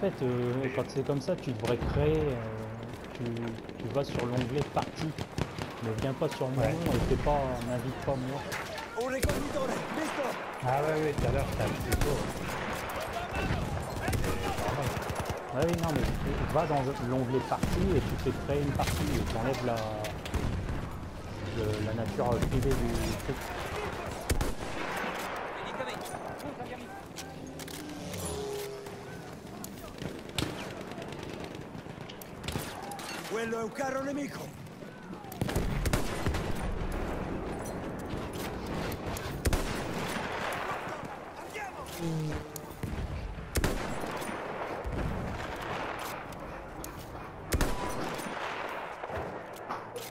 fait, euh, quand c'est comme ça, tu devrais créer. euh, tu, tu vas sur l'onglet partie. Ne viens pas sur mon Ouais. nom et fais pas, n'invite pas moi. Ah ouais, oui, tout à l'heure, t'as appuyé sur. Ah oui, non, mais tu- va dans l'onglet partie et tu fais créer une partie et tu enlèves la, le- la nature privée du truc. Quello è un carro nemico.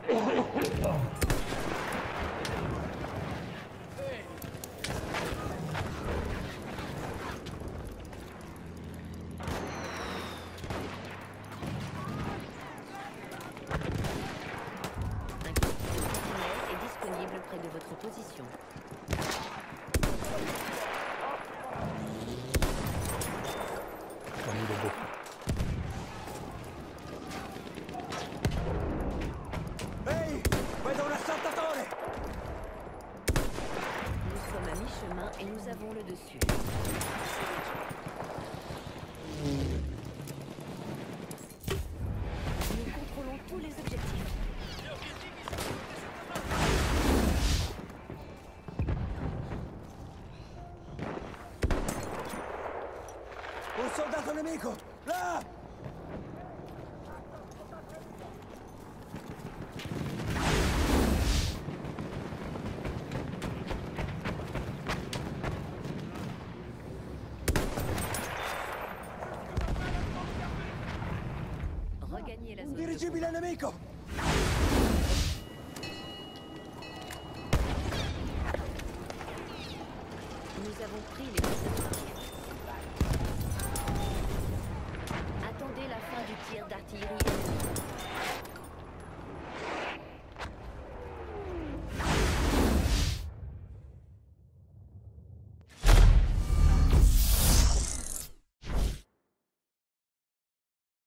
Un près de votre position. Comme il est beau. Ehi, vedo un assaltatore! Nous sommes à mi-chemin et nous avons le dessus. Nous Un soldato nemico! Là! Regagnez la zone. dirigibile nemico! Nous avons pris les 体力